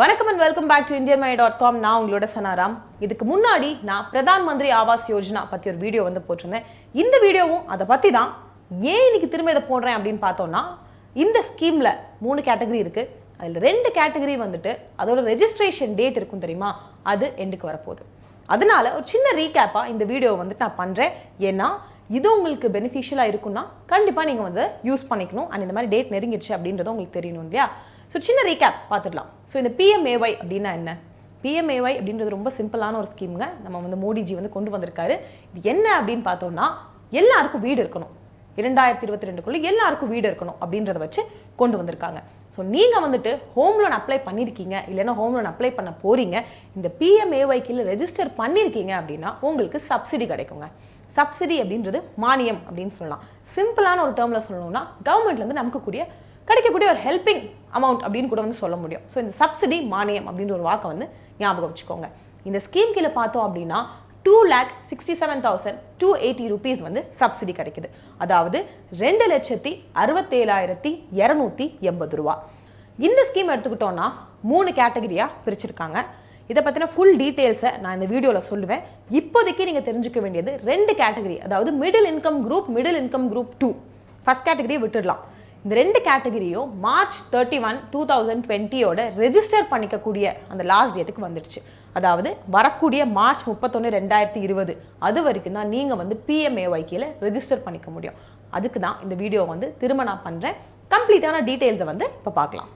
வணக்கம் and welcome back to Indian my dot com நான் உங்களோட சனாராம் இதுக்கு முன்னாடி நான் பிரதான் மந்திரி ஆவாஸ் யோஜனா பற்றி ஒரு வீடியோ வந்து போட்டிருந்தேன். இந்த வீடியோவும் அதை பற்றி தான் ஏன் இன்னைக்கு திரும்ப இதை போடுறேன் அப்படின்னு பார்த்தோம்னா இந்த ஸ்கீமில் மூணு கேட்டகரி இருக்குது அதில் ரெண்டு கேட்டகரி வந்துட்டு அதோட ரெஜிஸ்ட்ரேஷன் டேட் இருக்கும் தெரியுமா? அது எண்டுக்கு வரப்போகுது. அதனால ஒரு சின்ன ரீகேப்பாக இந்த வீடியோவை வந்துட்டு நான் பண்ணுறேன் ஏன்னா இது உங்களுக்கு பெனிஃபிஷியலாக இருக்கும்னா கண்டிப்பாக நீங்கள் வந்து யூஸ் பண்ணிக்கணும். அண்ட் இந்த மாதிரி டேட் நெருங்கிடுச்சு அப்படின்றது உங்களுக்கு தெரியணும் இல்லையா? ஸோ சின்ன ரீகேப் பார்த்துடலாம். ஸோ இந்த பிஎம்ஏஒய் அப்படின்னா என்ன? பிஎம்ஏஒய் அப்படின்றது ரொம்ப சிம்பிளான ஒரு ஸ்கீமுங்க நம்ம வந்து மோடிஜி வந்து கொண்டு வந்திருக்காரு. இது என்ன அப்படின்னு பார்த்தோம்னா எல்லாருக்கும் வீடு இருக்கணும். இரண்டாயிரத்தி இருபத்தி ரெண்டுக்குள்ளே எல்லாருக்கும் வீடு இருக்கணும் அப்படின்றத வச்சு கொண்டு வந்திருக்காங்க. ஸோ நீங்கள் வந்துட்டு ஹோம் லோன் அப்ளை பண்ணியிருக்கீங்க இல்லைன்னா ஹோம் லோன் அப்ளை பண்ண போகிறீங்க இந்த பிஎம்ஏஒய்க்கில் ரெஜிஸ்டர் பண்ணியிருக்கீங்க அப்படின்னா உங்களுக்கு சப்சிடி கிடைக்குங்க. சப்சிடி அப்படின்றது மானியம் அப்படின்னு சொல்லலாம். சிம்பிளான ஒரு டேர்மில் சொல்லணும்னா கவர்மெண்ட்லேருந்து நமக்கு கூடிய கிடைக்கக்கூடிய ஒரு ஹெல்பிங் அமௌண்ட் அப்படின்னு கூட வந்து சொல்ல முடியும். ஸோ இந்த சப்சிடி மானியம் அப்படின்ற ஒரு வாக்கை வந்து ஞாபகம் வச்சுக்கோங்க. இந்த ஸ்கீம் கீழே பார்த்தோம் அப்படின்னா two lakh sixty seven thousand two eighty rupees வந்து சப்சிடி கிடைக்குது. அதாவது ரெண்டு லட்சத்தி அறுபத்தேழாயிரத்தி இரநூத்தி எண்பது ரூபா. இந்த ஸ்கீம் எடுத்துக்கிட்டோம்னா மூணு கேட்டகரியாக பிரிச்சிருக்காங்க. இதை பற்றின ஃபுல் டீட்டெயில்ஸை நான் இந்த வீடியோவில் சொல்லுவேன். இப்போதைக்கு நீங்கள் தெரிஞ்சுக்க வேண்டியது ரெண்டு கேட்டகரி அதாவது middle income group middle income group two first கேட்டகரியை விட்டுடலாம். இந்த ரெண்டு கேட்டகரியும் March thirty one two thousand டுவெண்ட்டியோட register பண்ணிக்கக்கூடிய அந்த லாஸ்ட் டேட்டுக்கு வந்துடுச்சு. அதாவது வரக்கூடிய மார்ச் முப்பத்தொன்று ரெண்டாயிரத்தி இருபது அது வரைக்கும் தான் நீங்கள் வந்து பிஎம்ஏஒய்க்கியில் ரெஜிஸ்டர் பண்ணிக்க முடியும். அதுக்கு தான் இந்த வீடியோ வந்து திரும்ப நான் பண்ணுறேன் கம்ப்ளீட்டான டீட்டெயில்ஸை வந்து இப்போ பார்க்கலாம்.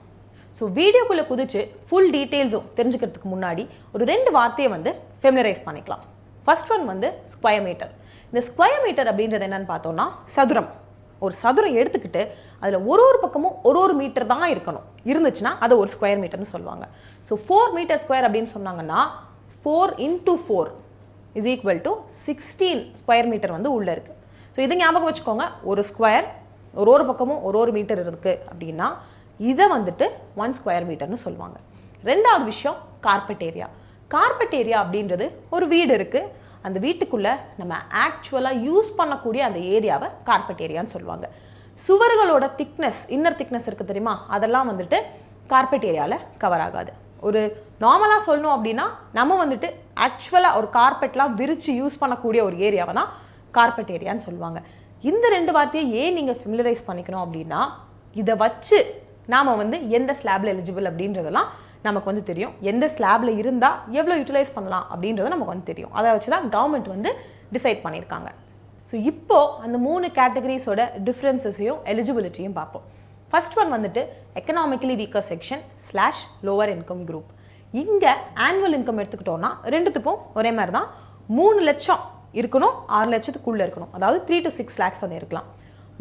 ஸோ வீடியோக்குள்ளே குதிச்சு ஃபுல் டீட்டெயில்ஸும் தெரிஞ்சுக்கிறதுக்கு முன்னாடி ஒரு ரெண்டு வார்த்தையை வந்து ஃபெமினரைஸ் பண்ணிக்கலாம். ஃபர்ஸ்ட் ஒன் வந்து ஸ்கொயர் மீட்டர் இந்த ஸ்கொயர் மீட்டர் அப்படின்றது என்னன்னு பார்த்தோம்னா சதுரம். ஒரு சதுரம் எடுத்துக்கிட்டு அதில் ஒரு ஒரு பக்கமும் ஒரு ஒரு மீட்டர் தான் இருக்கணும். இருந்துச்சுன்னா அதை ஒரு ஸ்கொயர் மீட்டர்னு சொல்லுவாங்க. ஸோ ஃபோர் மீட்டர் ஸ்கொயர் அப்படின்னு சொன்னாங்கன்னா four into four is equal to sixteen square metre வந்து உள்ளே இருக்குது ஸோ இது ஞாபகம் வச்சுக்கோங்க. ஒரு ஸ்கொயர் ஒரு ஒரு பக்கமும் ஒரு ஒரு மீட்டர் இருக்குது அப்படின்னா இதை வந்துட்டு ஒன் ஸ்கொயர் மீட்டர்னு சொல்லுவாங்க. ரெண்டாவது விஷயம் கார்பெட் ஏரியா கார்பெட் ஏரியா அப்படின்றது ஒரு வீடு இருக்குது அந்த வீட்டுக்குள்ளே நம்ம ஆக்சுவலாக யூஸ் பண்ணக்கூடிய அந்த ஏரியாவை கார்பெட் ஏரியான்னு சொல்லுவாங்க. சுவர்களோட திக்னஸ் இன்னர் திக்னஸ் இருக்குது தெரியுமா? அதெல்லாம் வந்துட்டு கார்பெட் ஏரியாவில் கவர் ஆகாது. ஒரு நார்மலாக சொல்லணும் அப்படின்னா நம்ம வந்துட்டு ஆக்சுவலாக ஒரு கார்பெட்லாம் விரித்து யூஸ் பண்ணக்கூடிய ஒரு ஏரியாவை தான் கார்பெட் ஏரியான்னு சொல்லுவாங்க. இந்த ரெண்டு வார்த்தையை ஏன் நீங்கள் ஃபெமிலரைஸ் பண்ணிக்கணும் அப்படின்னா இதை வச்சு நாம் வந்து எந்த ஸ்லாபில் எலிஜிபிள் அப்படின்றதெல்லாம் நமக்கு வந்து தெரியும். எந்த ஸ்லாபில் இருந்தால் எவ்வளோ யூட்டிலைஸ் பண்ணலாம் அப்படின்றது நமக்கு வந்து தெரியும். அதை வச்சு தான் கவர்மெண்ட் வந்து டிசைட் பண்ணியிருக்காங்க. ஸோ இப்போது அந்த மூணு கேட்டகரிஸோட டிஃப்ரென்சஸையும் எலிஜிபிலிட்டியும் பார்ப்போம். ஃபர்ஸ்ட் ஒன் வந்துட்டு economically weaker section slash lower income group இங்கே ஆனுவல் இன்கம் எடுத்துக்கிட்டோன்னா ரெண்டுத்துக்கும் ஒரே மாதிரி தான் மூணு லட்சம் இருக்கணும் ஆறு லட்சத்துக்குள்ளே இருக்கணும். அதாவது த்ரீ டு சிக்ஸ் லேக்ஸ் வந்து இருக்கலாம்.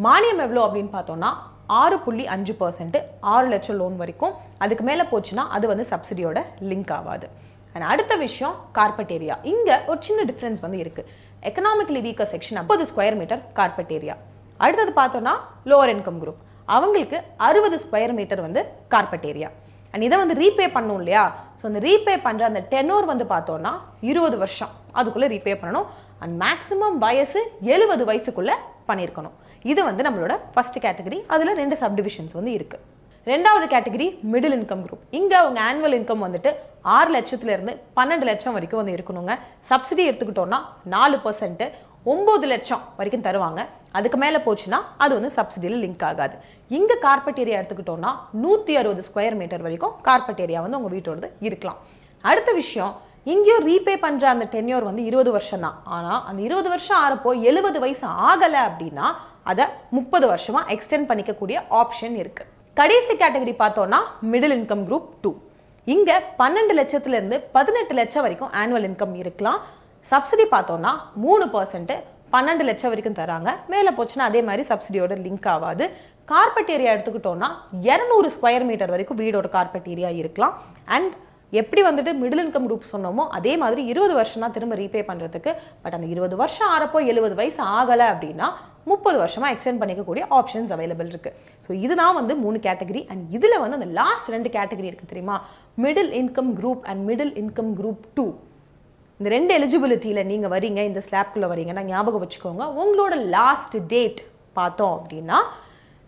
மானியம் எவ்வளோ அப்படின்னு பார்த்தோன்னா ஆறு புள்ளி அஞ்சு பர்சன்ட்டு ஆறு லட்சம் லோன் வரைக்கும் அதுக்கு மேலே போச்சுன்னா அது வந்து சப்சிடியோட லிங்க் ஆகாது. அண்ட் அடுத்த விஷயம் கார்பெட் ஏரியா இங்கே ஒரு சின்ன டிஃப்ரென்ஸ் வந்து இருக்குது எக்கனாமிக்கலி வீக்கர் செக்ஷன் ஐம்பது ஸ்கொயர் மீட்டர் கார்பெட் ஏரியா அடுத்தது பார்த்தோன்னா லோவர் இன்கம் குரூப் அவங்களுக்கு அறுபது ஸ்கொயர் மீட்டர் வந்து கார்பெட் ஏரியா அண்ட் இதை வந்து ரீபே பண்ணும் இல்லையா? ஸோ அந்த ரீபே பண்ணுற அந்த டெனோர் வந்து பார்த்தோன்னா இருபது வருஷம். அதுக்குள்ளே ரீபே பண்ணணும். அண்ட் மேக்ஸிமம் வயசு எழுபது வயசுக்குள்ளே பண்ணியிருக்கணும் இது வந்து நம்மளோட ஃபர்ஸ்ட் கேட்டகரி அதில் ரெண்டு சப்டிவிஷன்ஸ் வந்து இருக்குது ரெண்டாவது கேட்டகரி மிடில் இன்கம் குரூப் இங்கே உங்கள் ஆனுவல் இன்கம் வந்துட்டு ஆறு லட்சத்துலேருந்து பன்னெண்டு லட்சம் வரைக்கும் வந்து இருக்கணுங்க. சப்சிடி எடுத்துக்கிட்டோன்னா நாலு பர்சன்ட்டு ஒம்பது லட்சம் வரைக்கும் தருவாங்க. அதுக்கு மேலே போச்சுன்னா அது வந்து சப்சிடியில் லிங்க் ஆகாது. இங்கே கார்பெட் ஏரியா எடுத்துக்கிட்டோம்னா நூற்றி அறுபது ஸ்கொயர் மீட்டர் வரைக்கும் கார்பெட் ஏரியா வந்து உங்கள் வீட்டோடது இருக்கலாம். அடுத்த விஷயம் இங்கேயும் ரீபே பண்ணுற அந்த டென்யூர் வந்து இருபது வருஷம் தான் ஆனால் அந்த இருபது வருஷம் ஆறப்போ எழுபது வயசு ஆகலை அப்படின்னா அதை முப்பது வருஷமாக எக்ஸ்டெண்ட் பண்ணிக்கக்கூடிய ஆப்ஷன் இருக்குது கடைசி கேட்டகரி பார்த்தோன்னா மிடில் இன்கம் குரூப் டூ இங்கே பன்னெண்டு லட்சத்துலேருந்து பதினெட்டு லட்சம் வரைக்கும் ஆனுவல் இன்கம் இருக்கலாம். சப்சிடி பார்த்தோன்னா மூணு பர்சன்ட்டு பன்னெண்டு லட்சம் வரைக்கும் தராங்க. மேலே போச்சுன்னா அதே மாதிரி சப்சிடியோட லிங்க் ஆகாது. கார்பெட் ஏரியா எடுத்துக்கிட்டோன்னா இரநூறு ஸ்கொயர் மீட்டர் வரைக்கும் வீடோட கார்பெட் ஏரியா இருக்கலாம். அண்ட் எப்படி வந்துட்டு மிடில் இன்கம் குரூப் சொன்னோமோ அதே மாதிரி இருபது வருஷம் தான் திரும்ப ரீபே பண்ணுறதுக்கு பட் அந்த இருபது வருஷம் ஆறப்போ எழுபது வயசு ஆகலை அப்படின்னா முப்பது வருஷமாக எக்ஸ்டெண்ட் பண்ணிக்கக்கூடிய ஆப்ஷன்ஸ் அவைலபிள் இருக்குது ஸோ இதுதான் வந்து மூணு கேட்டகரி அண்ட் இதில் வந்து அந்த லாஸ்ட் ரெண்டு கேட்டகரி இருக்குது தெரியுமா? Middle income group and middle income group two இந்த ரெண்டு எலிஜிபிலிட்டியில் நீங்கள் வரீங்க இந்த ஸ்லாப்குள்ளே வரீங்கன்னா ஞாபகம் வச்சுக்கோங்க. உங்களோட லாஸ்ட் டேட் பார்த்தோம் அப்படின்னா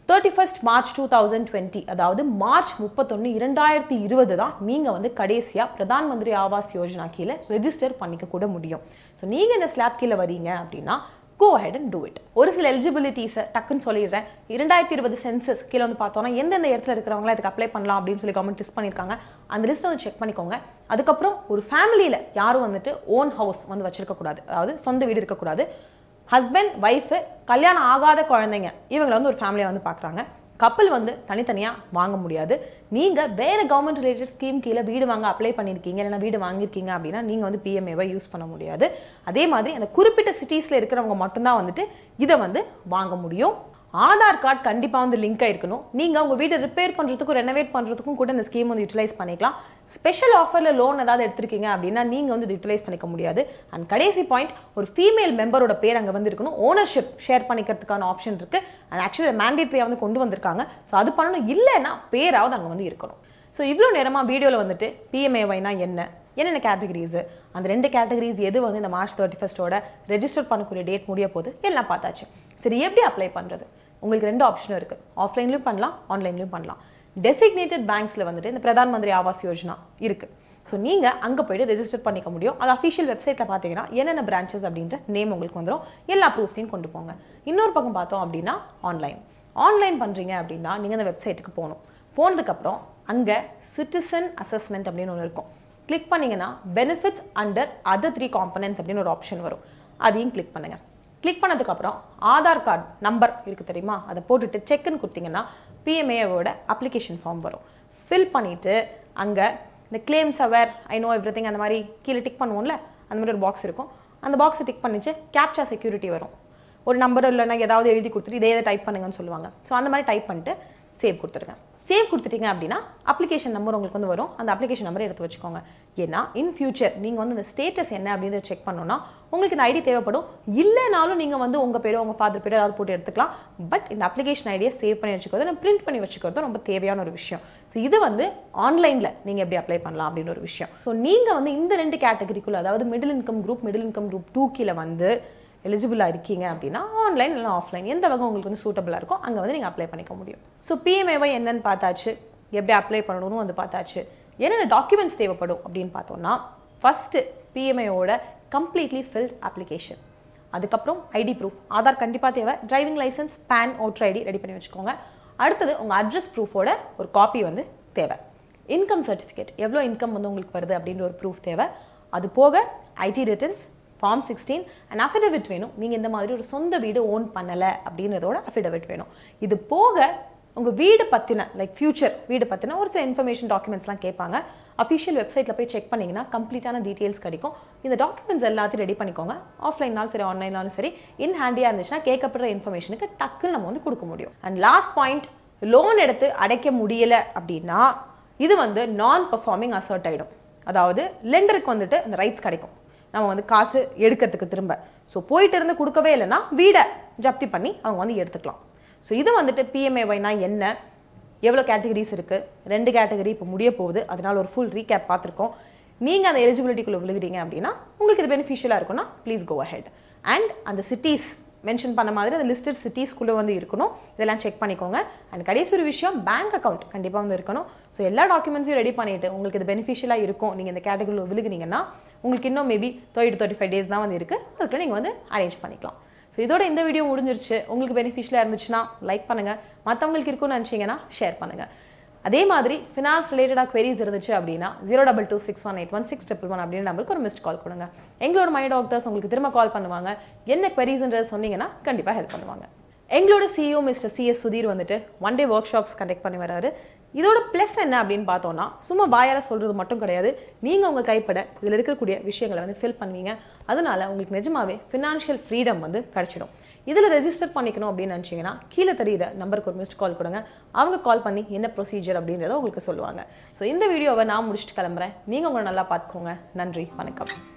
thirty first March two thousand twenty அதாவது மார்ச் முப்பத்தொன்று இரண்டாயிரத்தி இருபது தான் நீங்கள் வந்து கடைசியாக பிரதான் மந்திரி ஆவாஸ் யோஜனா கீழே ரெஜிஸ்டர் பண்ணிக்க கூட முடியும். ஸோ நீங்கள் இந்த ஸ்லாப் கீழே வரீங்க அப்படின்னா go ahead and do it ஒரு சில எலிஜிபிலிட்டிஸை டக்குன்னு சொல்லிடுறேன். இரண்டாயிரத்தி இருபது சென்சஸ் கீழே வந்து பார்த்தோன்னா எந்தெந்த இடத்துல இருக்கிறவங்களா இதுக்கு அப்ளை பண்ணலாம் அப்படின்னு சொல்லி கவர்மெண்ட் லிஸ்ட் பண்ணியிருக்காங்க அந்த லிஸ்ட்டை வந்து செக் பண்ணிக்கோங்க. அதுக்கப்புறம் ஒரு ஃபேமிலியில் யாரும் வந்துட்டு ஓன் ஹவுஸ் வந்து வச்சுருக்கக்கூடாது. அதாவது சொந்த வீடு இருக்கக்கூடாது. ஹஸ்பண்ட் ஒய்ஃபு கல்யாணம் ஆகாத குழந்தைங்க இவங்களை வந்து ஒரு ஃபேமிலியை வந்து பார்க்குறாங்க. கப்பல் வந்து தனித்தனியாக வாங்க முடியாது. நீங்கள் வேறு கவர்மெண்ட் ரிலேட்டட் ஸ்கீம் கீழே வீடு வாங்க அப்ளை பண்ணியிருக்கீங்க இல்லைனா வீடு வாங்கியிருக்கீங்க அப்படின்னா நீங்கள் வந்து பிஎம்ஏவை யூஸ் பண்ண முடியாது. அதே மாதிரி அந்த குறிப்பிட்ட சிட்டிஸில் இருக்கிறவங்க மட்டும்தான் வந்துட்டு இதை வந்து வாங்க முடியும். ஆதார் கார்டு கண்டிப்பாக வந்து லிங்க் ஆயிருக்கணும் நீங்கள் உங்கள் வீடு ரிப்பேர் பண்ணுறதுக்கும் ரெனோவேட் பண்ணுறதுக்கும் கூட இந்த ஸ்கீம் வந்து யூட்டிலைஸ் பண்ணிக்கலாம். ஸ்பெஷல் ஆஃபரில் லோன் ஏதாவது எடுத்திருக்கீங்க அப்படின்னா நீங்கள் வந்து யூட்டிலைஸ் பண்ணிக்க முடியாது. அண்ட் கடைசி பாயிண்ட் ஒரு ஃபீமேல் மெம்பரோட பேர் அங்கே வந்து இருக்கணும். ஓனர்ஷிப் ஷேர் பண்ணிக்கிறதுக்கான ஆப்ஷன் இருக்குது அண்ட் ஆக்சுவலி மேண்டேட்ரியாக வந்து கொண்டு வந்திருக்காங்க. ஸோ அது பண்ணணும். இல்லைன்னா பேராவது அங்கே வந்து இருக்கணும். ஸோ இவ்வளோ நேரமாக வீடியோவில் வந்துட்டு பிஎம்ஏஒய்னா என்ன? என்னென்ன கேட்டகரிஸு அந்த ரெண்டு கேட்டகரிஸ் எது வந்து இந்த மார்ச் தேர்ட்டி ஃபஸ்ட்டோட ரெஜிஸ்டர் பண்ணக்கூடிய டேட் முடிய போது எல்லாம் பார்த்தாச்சு. சரி எப்படி அப்ளை பண்ணுறது உங்களுக்கு ரெண்டு ஆப்ஷனும் இருக்குது ஆஃப்லைன்லையும் பண்ணலாம் ஆன்லைன்லையும் பண்ணலாம். டெசிக்னேட்டட் பேங்க்ஸில் வந்துட்டு இந்த பிரதான் மந்திரி ஆவாஸ் யோஜனா இருக்குது ஸோ நீங்கள் அங்கே போயிட்டு ரெஜிஸ்டர் பண்ணிக்க முடியும். அது அஃபிஷியல் வெப்சைட்டில் பார்த்தீங்கன்னா என்னென்ன பிரான்ச்சஸ் அப்படின்ற நேம் உங்களுக்கு வந்துடும் எல்லா ப்ரூஃப்ஸையும் கொண்டு போங்க. இன்னொரு பக்கம் பார்த்தோம் அப்படின்னா ஆன்லைன் ஆன்லைன் பண்ணுறீங்க அப்படின்னா நீங்கள் அந்த வெப்சைட்டுக்கு போகணும். போனதுக்கப்புறம் அங்கே சிட்டிசன் அசஸ்மெண்ட் அப்படின்னு ஒன்று இருக்கும். கிளிக் பண்ணீங்கன்னா benefits under other three components அப்படின்னு ஒரு ஆப்ஷன் வரும். அதையும் கிளிக் பண்ணுங்கள் கிளிக் பண்ணதுக்கப்புறம் ஆதார் கார்டு நம்பர் இருக்குது தெரியுமா? அதை போட்டுட்டு செக்குன்னு கொடுத்தீங்கன்னா பிஎம்ஏவோட அப்ளிகேஷன் ஃபார்ம் வரும். ஃபில் பண்ணிவிட்டு அங்கே இந்த claims aware I know everything அந்த மாதிரி கீழே டிக் பண்ணுவோம்ல அந்த மாதிரி ஒரு பாக்ஸ் இருக்கும். அந்த பாக்ஸை டிக் பண்ணிச்சு கேப்சா செக்யூரிட்டி வரும். ஒரு நம்பர் இல்லைன்னா ஏதாவது எழுதி கொடுத்துட்டு இதே இதை டைப் பண்ணுங்கன்னு சொல்லுவாங்க. ஸோ அந்த மாதிரி டைப் பண்ணிட்டு சேவ் கொடுத்துருங்க. சேவ் கொடுத்துட்டீங்க அப்படின்னா அப்ளிகேஷன் நம்பர் உங்களுக்கு வந்து வரும். அந்த அப்ளிகேஷன் நம்பரை எடுத்து வச்சுக்கோங்க. ஏன்னா இன் ஃபியூச்சர் நீங்கள் வந்து இந்த ஸ்டேட்டஸ் என்ன அப்படின்றத செக் பண்ணோன்னா உங்களுக்கு இந்த ஐடி தேவைப்படும். இல்லைனாலும் நீங்கள் வந்து உங்கள் பேரோ உங்கள் ஃபாதர் பேரோ ஏதாவது போட்டு எடுத்துக்கலாம். பட் இந்த அப்ளிகேஷன் ஐடியை சேவ் பண்ணி வச்சுக்கிறது நம்ம பிரிண்ட் பண்ணி வச்சுக்கிறது ரொம்ப தேவையான ஒரு விஷயம். ஸோ இது வந்து ஆன்லைனில் நீங்கள் எப்படி அப்ளை பண்ணலாம் அப்படின்னு ஒரு விஷயம். ஸோ நீங்கள் வந்து இந்த ரெண்டு கேட்டகரிக்குள்ளே அதாவது middle income group middle income group two கீழே வந்து எலிஜிபிளாக இருக்கீங்க அப்படின்னா ஆன்லைன் இல்லை ஆஃப்லைன் எந்த வகை உங்களுக்கு வந்து சூட்டபிளாக இருக்கோ அங்கே வந்து நீங்கள் அப்ளை பண்ணிக்க முடியும். ஸோ பிஎம்ஏவை என்னென்னு பார்த்தாச்சு. எப்படி அப்ளை பண்ணணும்னு வந்து பார்த்தாச்சு. என்னென்ன டாக்குமெண்ட்ஸ் தேவைப்படும் அப்படின்னு பார்த்தோம்னா ஃபஸ்ட்டு பிஎம்ஏவோட கம்ப்ளீட்லி ஃபில்ட் அப்ளிகேஷன் அதுக்கப்புறம் ஐடி ப்ரூஃப் ஆதார் கண்டிப்பாக தேவை. Driving licence PAN voter ID ready பண்ணி வச்சுக்கோங்க. அடுத்தது உங்கள் அட்ரஸ் ப்ரூஃபோட ஒரு காப்பி வந்து தேவை. இன்கம் சர்டிஃபிகேட் எவ்வளோ இன்கம் வந்து உங்களுக்கு வருது அப்படின்ற ஒரு ப்ரூஃப் தேவை. அது போக IT returns form sixteen and affidavit வேணும். நீங்கள் இந்த மாதிரி ஒரு சொந்த வீடு ஓன் பண்ணலை அப்படின்றதோட அஃபிடவிட் வேணும். இது போக உங்கள் வீடு பற்றின லைக் ஃபியூச்சர் வீடு பற்றின ஒரு சில இன்ஃபர்மேஷன் டாக்குமெண்ட்ஸ்லாம் கேட்பாங்க. அஃபிஷியல் வெப்சைட்டில் போய் செக் பண்ணிங்கன்னா கம்ப்ளீட்டான டீட்டெயில்ஸ் கிடைக்கும். இந்த டாக்குமெண்ட்ஸ் எல்லாத்தையும் ரெடி பண்ணிக்கோங்க. ஆஃப்லைன்னாலும் சரி ஆன்லைனாலும் சரி இன் ஹேண்டியாக இருந்துச்சுன்னா கேட்கப்படுற இன்ஃபர்மேஷனுக்கு டக்குன்னு நம்ம வந்து கொடுக்க முடியும். அண்ட் லாஸ்ட் பாயிண்ட் லோன் எடுத்து அடைக்க முடியலை அப்படின்னா இது வந்து நான் பர்ஃபார்மிங் அசர்ட் ஆகிடும் அதாவது லெண்டருக்கு வந்துட்டு அந்த ரைட்ஸ் கிடைக்கும். நம்ம வந்து காசு எடுக்கிறதுக்கு திரும்ப. ஸோ போயிட்டு இருந்து கொடுக்கவே இல்லைன்னா வீடை ஜப்தி பண்ணி அவங்க வந்து எடுத்துக்கலாம். ஸோ இது வந்துட்டு பிஎம்ஏஒய்னா என்ன? எவ்வளோ கேட்டகரிஸ் இருக்குது ரெண்டு கேட்டகரி இப்போ முடிய போகுது. அதனால ஒரு ஃபுல் ரீகேப் பார்த்துருக்கோம். நீங்கள் அந்த எலிஜிபிலிட்டிக்குள்ளே விழுகிறீங்க அப்படின்னா உங்களுக்கு இது பெனிஃபிஷியலாக இருக்கும்னா ப்ளீஸ் கோ அஹெட் அண்ட் அந்த சிட்டிஸ் மென்ஷன் பண்ண மாதிரி அந்த லிஸ்டட் சிட்டிஸ்க்குள்ளே வந்து இருக்கணும். இதெல்லாம் செக் பண்ணிக்கோங்க. அண்ட் கடைசி ஒரு விஷயம் பேங்க் அக்கௌண்ட் கண்டிப்பாக வந்து இருக்கணும். ஸோ எல்லா டாக்குமெண்ட்ஸையும் ரெடி பண்ணிவிட்டு உங்களுக்கு இது பெனிஃபிஷியலாக இருக்கும். நீங்கள் இந்த கேட்டகரியில் விழுகுனீங்கன்னா உங்களுக்கு இன்னும் maybe thirty thirty five days தான் வந்து இருக்குது அதுக்குள்ள நீங்கள் வந்து அரேஞ்ச் பண்ணிக்கலாம். ஸோ இதோட இந்த வீடியோ முடிஞ்சிருச்சு. உங்களுக்கு பெனிஃபிஷியலாக இருந்துச்சுன்னா லைக் பண்ணுங்கள் மற்றவங்களுக்கு இருக்கும்னு நினச்சிங்கன்னா ஷேர் பண்ணுங்கள் அதே மாதிரி ஃபினான்ஸ் ரிலேட்டடாக queries இருந்துச்சு அப்படின்னா zero double two six one eight one six triple one அப்படின்னு நம்பருக்கு ஒரு மிஸ்ட் கால் கொடுங்க. எங்களோட மை டாக்டர்ஸ் உங்களுக்கு திரும்ப கால் பண்ணுவாங்க. என்ன queriesன்றதை சொன்னீங்கன்னா கண்டிப்பாக ஹெல்ப் பண்ணுவாங்க. எங்களோட சிஇஓ மிஸ்டர் சிஎஸ் சுதீர் வந்துட்டு one day workshops conduct பண்ணி வராரு. இதோட ப்ளஸ் என்ன அப்படின்னு பார்த்தோன்னா சும்மா வாயால் சொல்கிறது மட்டும் கிடையாது. நீங்கள் உங்கள் கைப்பட இதில் இருக்கக்கூடிய விஷயங்களை வந்து ஃபில் பண்ணுவீங்க. அதனால உங்களுக்கு நிஜமாவே ஃபினான்ஷியல் ஃப்ரீடம் வந்து கிடச்சிடும். இதில் ரெஜிஸ்டர் பண்ணிக்கணும் அப்படின்னு நினச்சிங்கன்னா கீழே தெரியுற நம்பருக்கு ஒரு மிஸ்ட் கால் கொடுங்க. அவங்க கால் பண்ணி என்ன ப்ரொசீஜர் அப்படின்றத உங்களுக்கு சொல்லுவாங்க. ஸோ இந்த வீடியோவை நான் முடிச்சுட்டு கிளம்புறேன். நீங்கள் உங்களை நல்லா பார்த்துக்கோங்க. நன்றி. வணக்கம்.